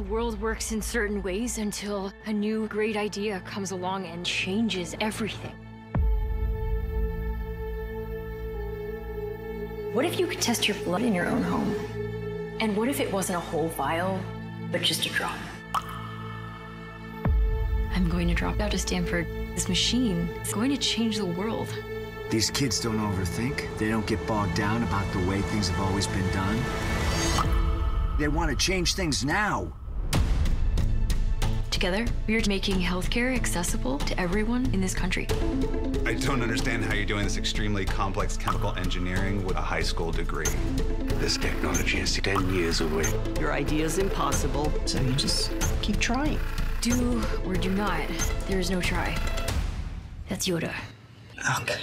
The world works in certain ways until a new great idea comes along and changes everything. What if you could test your blood in your own home? And what if it wasn't a whole vial, but just a drop? I'm going to drop out of Stanford. This machine is going to change the world. These kids don't overthink. They don't get bogged down about the way things have always been done. They want to change things now. Together, we are making healthcare accessible to everyone in this country. I don't understand how you're doing this extremely complex chemical engineering with a high school degree. This technology is 10 years away. Your idea is impossible, so you just keep trying. Do or do not. There is no try. That's Yoda. Okay.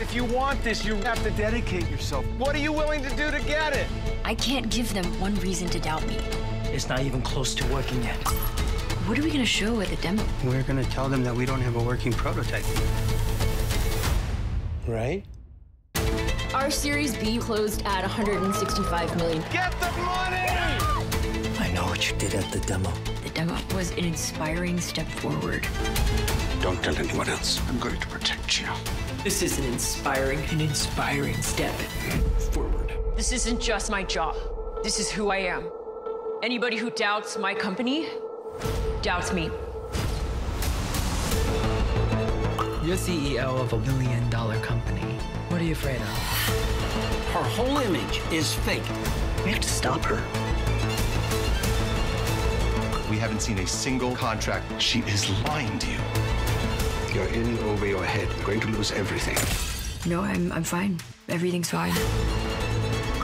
If you want this, you have to dedicate yourself. What are you willing to do to get it? I can't give them one reason to doubt me. It's not even close to working yet. What are we gonna show at the demo? We're gonna tell them that we don't have a working prototype. Right? Our Series B closed at 165 million. Get the money! I know what you did at the demo. The demo was an inspiring step forward. Don't tell anyone else. I'm going to protect you. This is an inspiring, an inspiring step forward. This isn't just my job. This is who I am. Anybody who doubts my company doubts me. You're CEO of a billion dollar company. What are you afraid of? Her whole image is fake. We have to stop her. We haven't seen a single contract. She is lying to you. You're in over your head. You're going to lose everything. No, I'm, I'm fine. Everything's fine.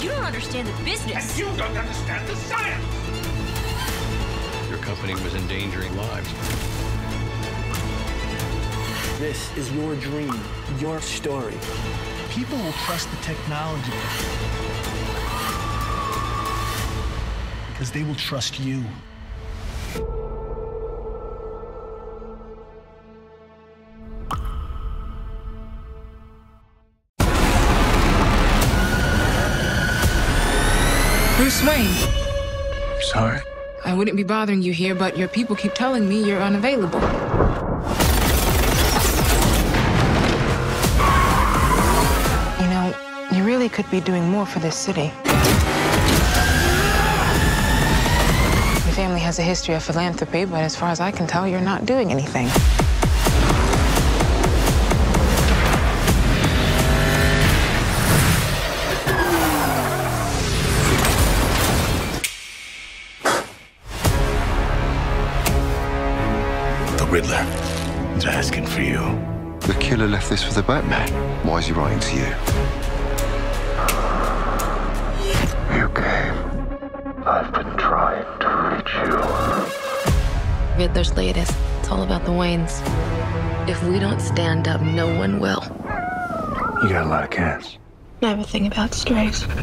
You don't understand the business. You don't understand the science! Your company was endangering lives. This is your dream, your story. People will trust the technology because they will trust you. Bruce Wayne, Sorry? I wouldn't be bothering you here, but your people keep telling me you're unavailable. You know, you really could be doing more for this city. Your family has a history of philanthropy, but as far as I can tell, you're not doing anything. Killer left this for the Batman. Why is he writing to you? You came. I've been trying to reach you. Riddler's latest. It's all about the Waynes. If we don't stand up, no one will. You got a lot of cats. I have a thing about strays. The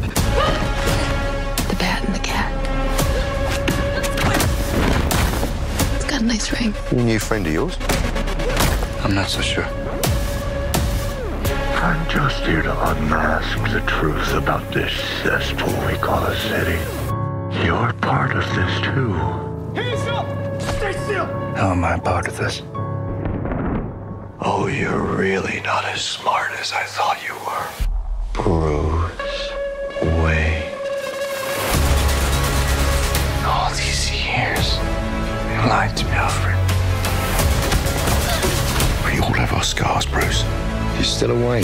bat and the cat. It's got a nice ring. A new friend of yours? I'm not so sure. I'm just here to unmask the truth about this cesspool we call a city. You're part of this too. Hands up! Stay still! How am I part of this? Oh, you're really not as smart as I thought you still away.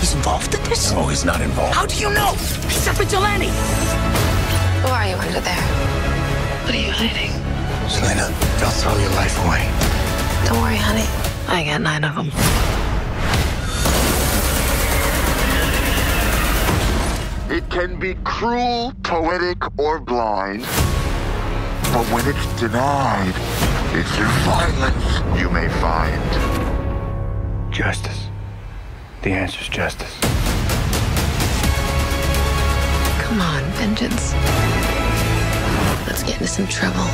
He's involved in this? No, he's not involved. How do you know? He's a vigilante. Who are you under there? What are you hiding? Selina, don't throw your life away. Don't worry, honey. I got nine of them. It can be cruel, poetic, or blind. But when it's denied, it's through violence you may find. Justice. The answer's justice. Come on, vengeance. Let's get into some trouble.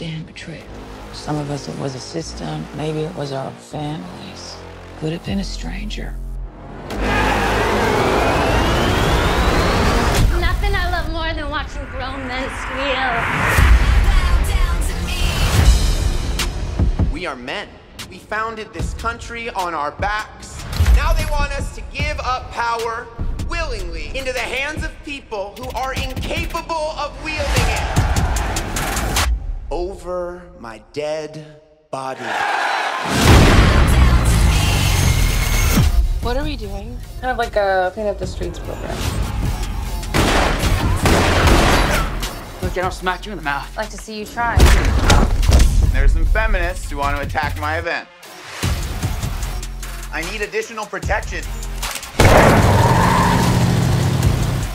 All understand betrayal. Some of us, it was a system. Maybe it was our families. Could have been a stranger. Nothing I love more than watching grown men squeal. We are men. We founded this country on our backs. Now they want us to give up power willingly into the hands of people who are incapable of wielding it. Over my dead body. What are we doing? Kind of like a clean up the streets program. Look, I don't smack you in the mouth. I'd Like to see you try. There's some feminists who want to attack my event. I need additional protection.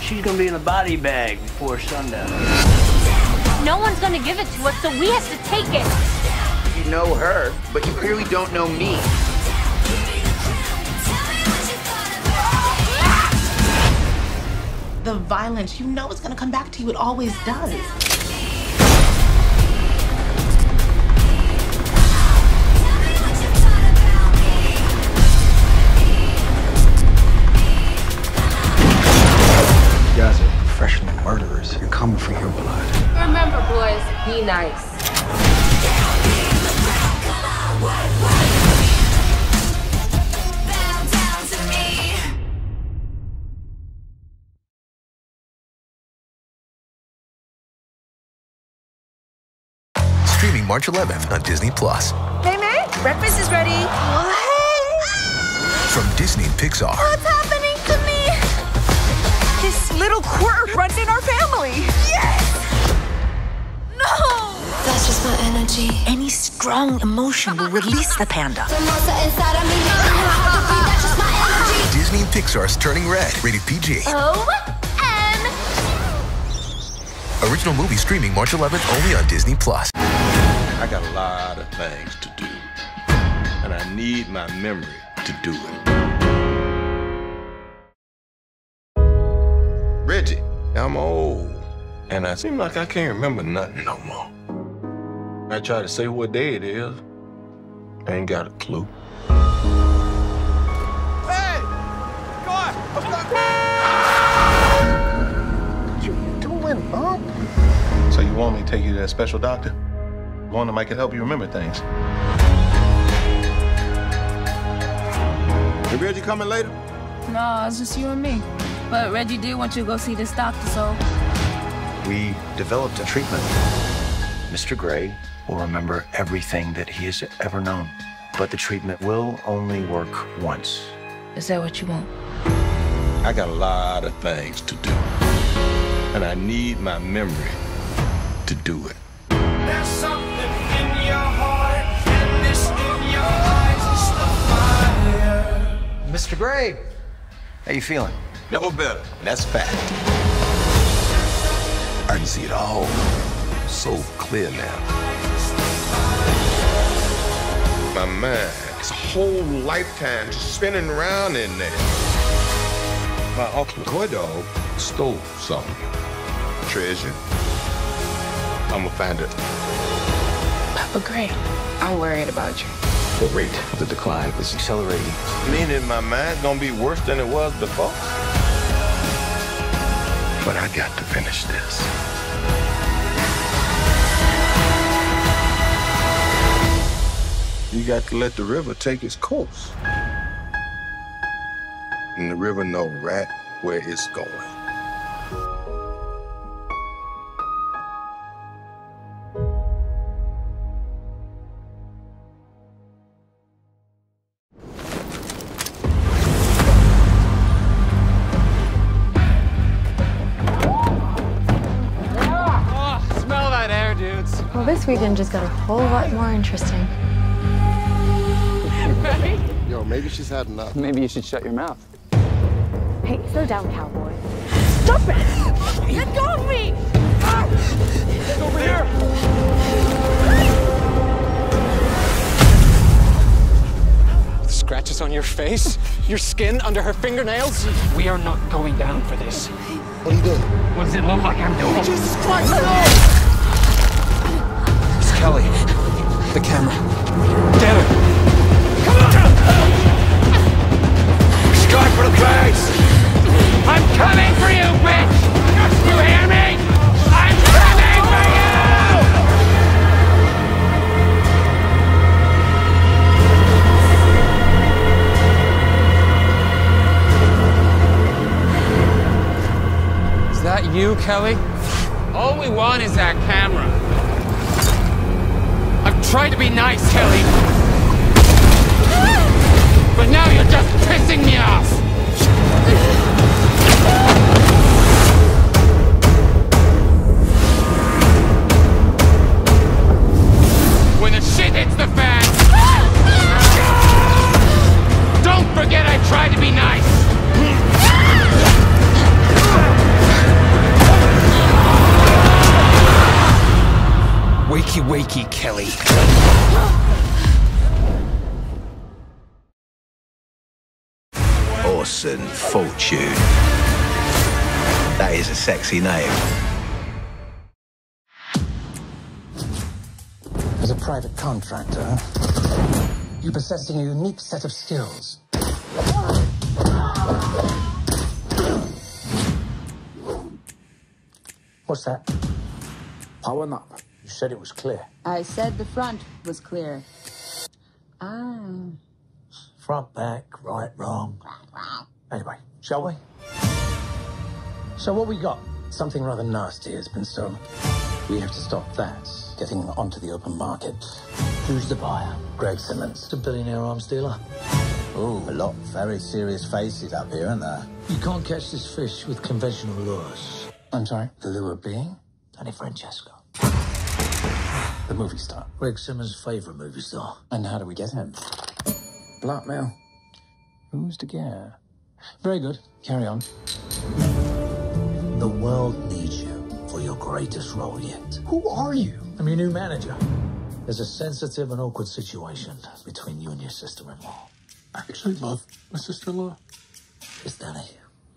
She's gonna be in a body bag before sundown. No one's gonna give it to us, so we have to take it. You know her, but you clearly don't know me. The violence, you know it's gonna come back to you. It always does. Boys, nice. Streaming March 11th on Disney Plus. Hey, May, breakfast is ready. Oh, hey! From Disney and Pixar. What's happening to me? This little quirk runs in our family. Yes! No! That's just my energy. Any strong emotion will release the panda. Disney and Pixar's Turning Red, rated PG. Oh, Original movie streaming March 11th only on Disney Plus. I got a lot of things to do, and I need my memory to do it. Reggie, I'm old, and I seem like I can't remember nothing no more. I try to say what day it is, I ain't got a clue. Hey! God! What you doing, Bob? So you want me to take you to that special doctor? One that might can help you remember things. Hey, Reggie coming later? No, it's just you and me. But Reggie did want you to go see this doctor, so. We developed a treatment. Mr. Grey will remember everything that he has ever known. But the treatment will only work once. Is that what you want? I got a lot of things to do, and I need my memory to do it. There's something in your heart, and this in your eyes is the fire. Mr. Grey, how you feeling? Never better. That's fact. I can see it all so clear now. My mind, it's a whole lifetime just spinning around in there. My uncle Coydog stole something. Treasure. I'ma find it. Papa Grey, I'm worried about you. The rate of the decline is accelerating. Meaning my mind's gonna be worse than it was before. But I got to finish this. You got to let the river take its course. And the river know right where it's going. Well, just got a whole lot more interesting. right? Yo, maybe she's had enough. Maybe you should shut your mouth. Hey, slow down, cowboy. Stop it! Let go of me! Over here! Scratches on your face, your skin under her fingernails. We are not going down for this. What are you doing? What does it look like I'm doing? Jesus Christ, no! Kelly. The camera. Get her! Come on! Strike for the base! I'm coming for you, bitch! You hear me? I'm coming for you! Is that you, Kelly? All we want is that camera. Tried to be nice, Kelly. But now you're just pissing me off! When the shit hits the fan, don't forget I tried to be nice! Wakey, wakey, Kelly. Orson Fortune. That is a sexy name. As a private contractor, you possess a unique set of skills. What's that? Power up. You said it was clear. I said the front was clear. Ah. Front, back, right, wrong. Anyway, shall we? So what we got? Something rather nasty has been stolen. We have to stop that getting onto the open market. Who's the buyer? Greg Simmonds, the billionaire arms dealer. Ooh, a lot of very serious faces up here, aren't there? You can't catch this fish with conventional lures. I'm sorry? The lure being? Danny Francesco. The movie star. Greg Simmonds' favorite movie star. And how do we get him? Blackmail. Who's to get? Very good. Carry on. The world needs you for your greatest role yet. Who are you? I'm your new manager. There's a sensitive and awkward situation between you and your sister-in-law. I actually love my sister-in-law. It's Danny.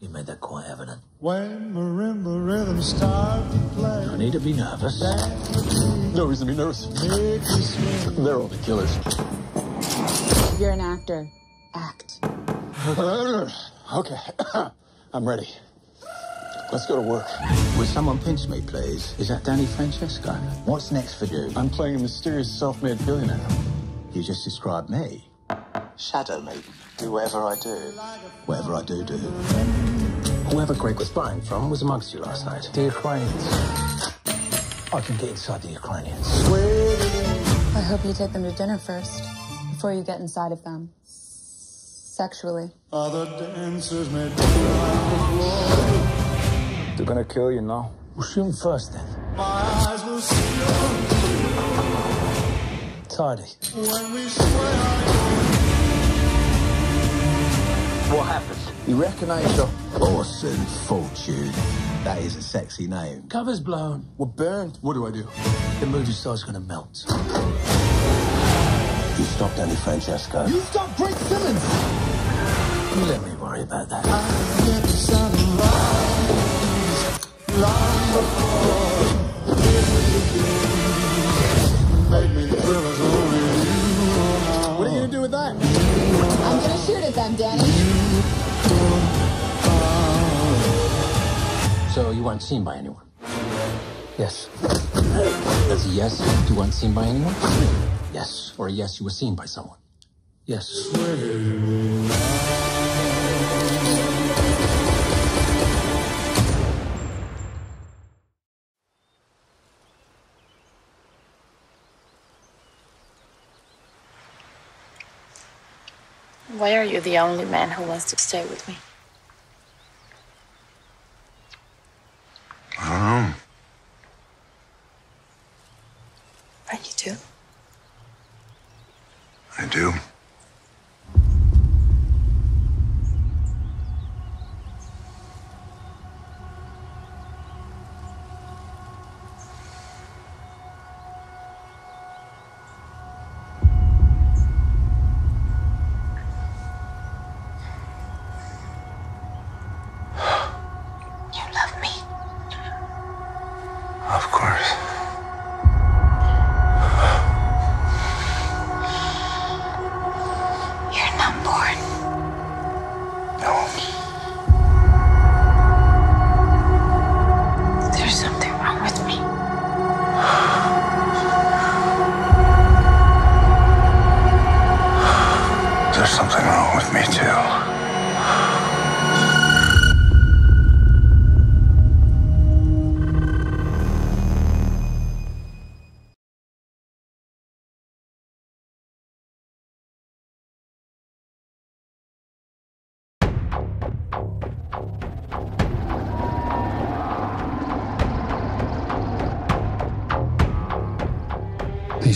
You made that quite evident. When marimba rhythm start to play. No need to be nervous. No reason to be nervous. They're all the killers. You're an actor. Act. okay, I'm ready. Let's go to work. Would someone pinch me, please? Is that Danny Francesco? What's next for you? I'm playing a mysterious self-made billionaire. You just described me. Shadow me. Do whatever I do. Whatever I do, do. Whoever Greg was buying from was amongst you last night. The Ukrainians. I can get inside the Ukrainians. I hope you take them to dinner first, before you get inside of them. Sexually. Other dancers may They're gonna kill you now. We'll shoot 'em first then. My eyes will see Tidy. When we swear. What happened? You recognize your Orson Fortune. That is a sexy name. Cover's blown. We're burned. What do I do? The movie star's gonna melt. You stop Danny Francesco. You stop Greg Simmonds! You let me worry about that. So seen by anyone? Yes. That's a yes. You weren't seen by anyone? Yes. Or a yes, you were seen by someone? Yes. Why are you the only man who wants to stay with me? Um. I don't know. Are you too? I do.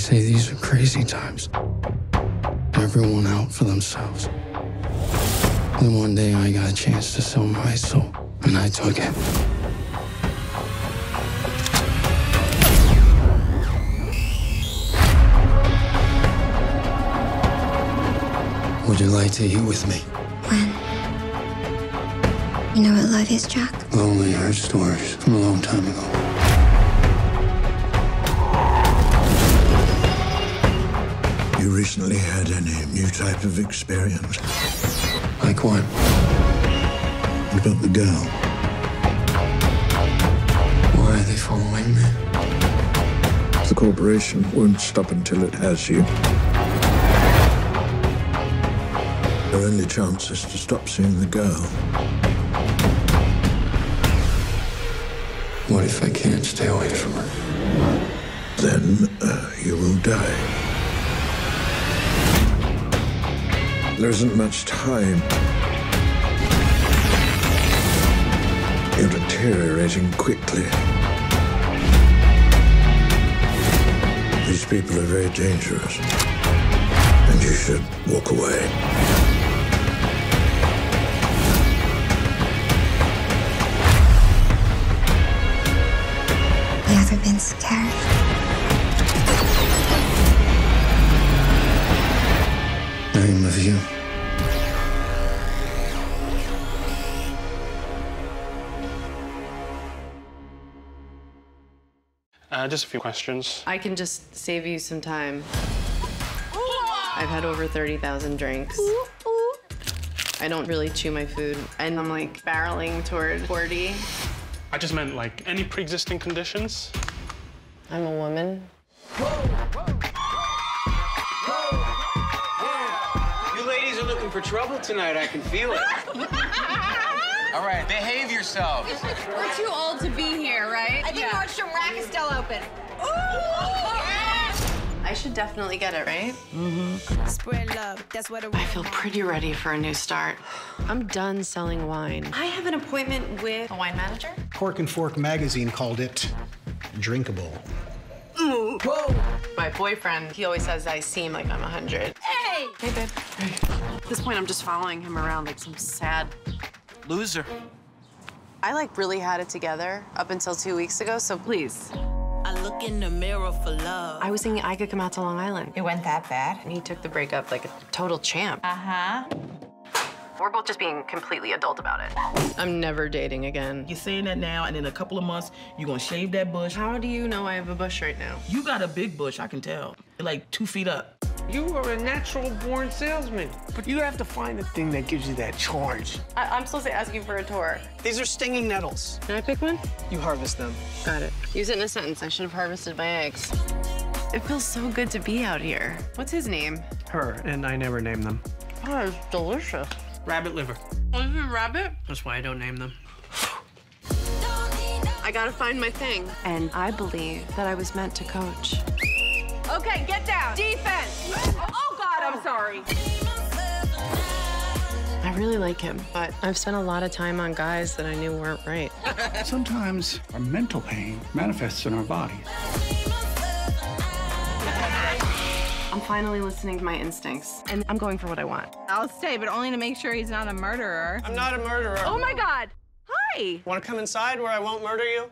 Say these are crazy times. Everyone out for themselves. Then one day I got a chance to sell my soul, and I took it. Would you like to eat with me? When? You know what love is, Jack? I've only heard stories from a long time ago. You recently had any new type of experience? Like what? What about the girl? Why are they following me? The corporation won't stop until it has you. Your only chance is to stop seeing the girl. What if I can't stay away from her? Then uh, you will die. There isn't much time. You're deteriorating quickly. These people are very dangerous. And you should walk away. You ever been scared? Name you. Uh, just a few questions. I can just save you some time. I've had over 30,000 drinks. I don't really chew my food, and I'm like barreling toward 40. I just meant like any pre-existing conditions. I'm a woman. You trouble tonight. I can feel it. All right, behave yourself. We're too old to be here, right? I think Nordstrom Rack is still open. I should definitely get it, right? Mm-hmm. Spread love. That's what I feel pretty ready for a new start. I'm done selling wine. I have an appointment with a wine manager. Cork and Fork magazine called it drinkable. My boyfriend, he always says I seem like I'm 100. Hey! Hey, babe. At this point, I'm just following him around like some sad Loser. I like really had it together up until two weeks ago, so please. I look in the mirror for love. I was thinking I could come out to Long Island. It went that bad? And he took the breakup like a total champ. Uh-huh. We're both just being completely adult about it. I'm never dating again. You're saying that now, and in a couple of months, you're gonna shave that bush. How do you know I have a bush right now? You got a big bush, I can tell. Like two feet up. You are a natural born salesman, but you have to find the thing that gives you that charge. I- am supposed to ask you for a tour. These are stinging nettles. Can I pick one? You harvest them. Got it. Use it in a sentence. I should have harvested my eggs. It feels so good to be out here. What's his name? Her, and I never name them. Oh, it's delicious. Rabbit liver. Oh, this is rabbit? That's why I don't name them. I gotta find my thing. And I believe that I was meant to coach. Okay, get down. Defense. Oh, God, I'm sorry. I really like him, but I've spent a lot of time on guys that I knew weren't right. Sometimes our mental pain manifests in our bodies. I'm finally listening to my instincts, and I'm going for what I want. I'll stay, but only to make sure he's not a murderer. I'm not a murderer. Oh, my God. Hi. Want to come inside where I won't murder you?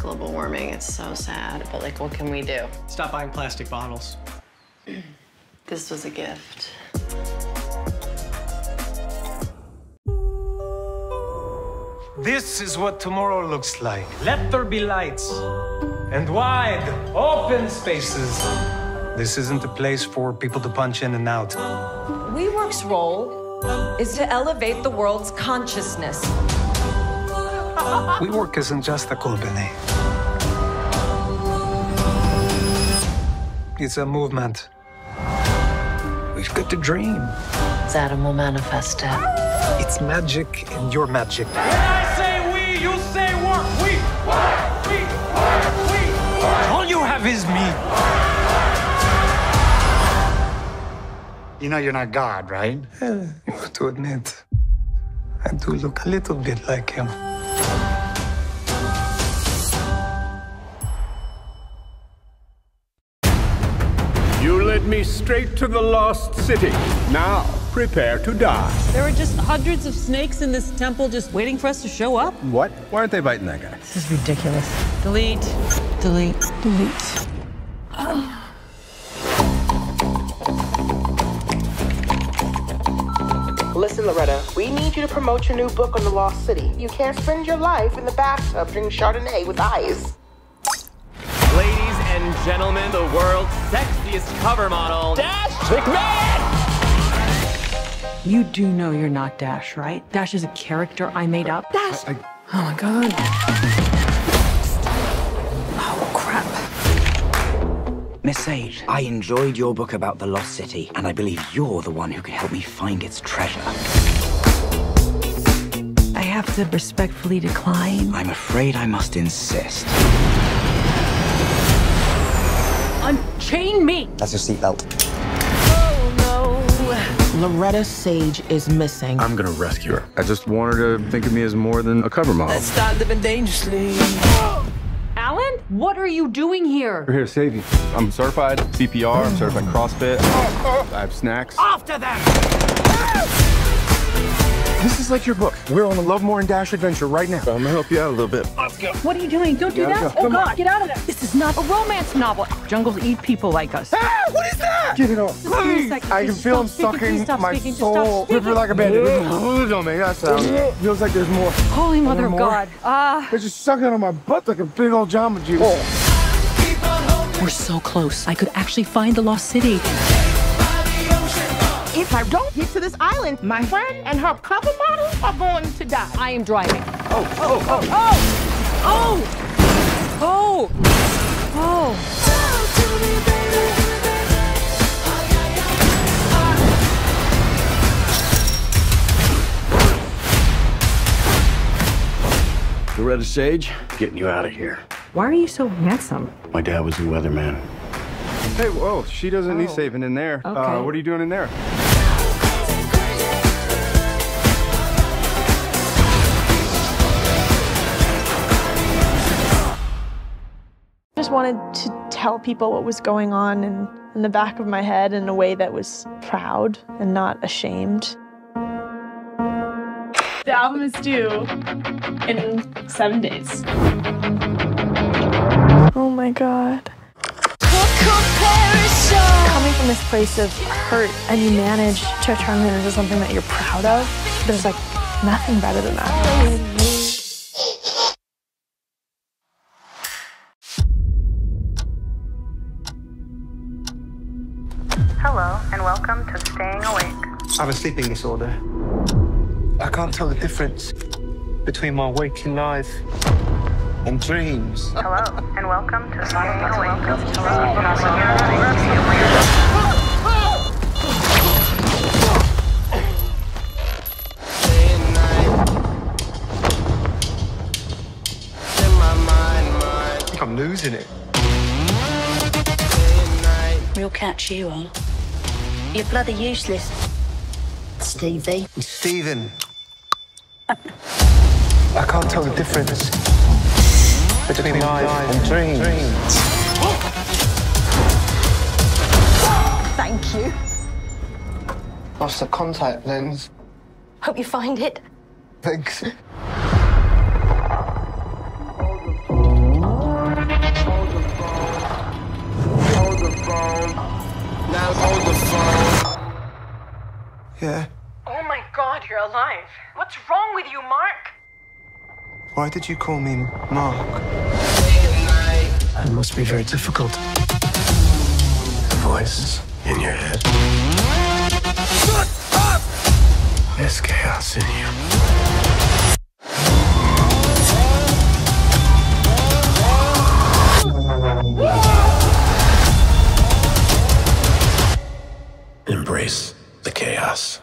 Global warming, it's so sad, but like, what can we do? Stop buying plastic bottles. This was a gift. This is what tomorrow looks like. Let there be lights and wide, open spaces. This isn't a place for people to punch in and out. WeWork's role is to elevate the world's consciousness. WeWork isn't just a company. It's a movement. We've got to dream. Adam will manifest it. It's magic and your magic. Work. You have is me. You know you're not God, right? Yeah, you have to admit, I do look a little bit like him. You led me straight to the lost city. Now, prepare to die. There were just hundreds of snakes in this temple just waiting for us to show up. What? Why aren't they biting that guy? This is ridiculous. Delete. Delete. Delete. Listen, Loretta, we need you to promote your new book on the Lost City. You can't spend your life in the bathtub drinking Chardonnay with ice. Ladies and gentlemen, the world's sexiest cover model, Dash McMahon! You do know you're not Dash, right? Dash is a character I made up. Dash! I- Oh my god. Miss Sage, I enjoyed your book about the Lost City, and I believe you're the one who can help me find its treasure. I have to respectfully decline. I'm afraid I must insist. Unchain me! That's your seatbelt. Oh, Loretta Sage is missing. I'm gonna rescue her. I just want her to think of me as more than a cover model. Let's start living dangerously. Alan, what are you doing here? We're here to save you. I'm certified CPR, I'm certified CrossFit. I have snacks. After them! This is like your book. We're on a Lovemore and Dash adventure right now. I'm gonna help you out a little bit. Let's go. What are you doing? Don't do that. go. Oh Come god, on. get out of there. This is not a romance novel. Jungles eat people like us. Ah, what is that? Get it off. Just give me a Please. I can feel him stop speaking. Please sucking my speaking. Just stop soul. speaking. River like a bandit. Don't make that sound. Feels like there's more. Holy mother of? God. Ah. They're just sucking on my butt like a big old Jamba Juice. We're so close. I could actually find the lost city. If I don't get to this island, my friend and her cover model are going to die. I am driving. Oh, oh, oh. Oh! Oh! Oh! Oh! Loretta Sage, getting you out of here. Why are you so handsome? My dad was a weatherman. Hey, whoa, she doesn't need saving in there. Uh, Okay. what are you doing in there? Just wanted to tell people what was going on in, in the back of my head in a way that was proud and not ashamed. The album is due in seven days. Oh my god. Coming from this place of hurt and you manage to turn it into something that you're proud of, there's like nothing better than that. I have a sleeping disorder. I can't tell the difference between my waking life and dreams. Hello, and welcome to Staying Awake. I think I'm losing it. We'll catch you on. You're bloody useless, Stevie. Stephen. I can't tell the difference between life and dreams. Thank you. Lost the contact lens. Hope you find it. Thanks. Yeah. Oh my god, you're alive. What's wrong with you, Marc? Why did you call me Marc? It must be very difficult. Voices in your head. Shut up! There's chaos in you. Embrace the chaos.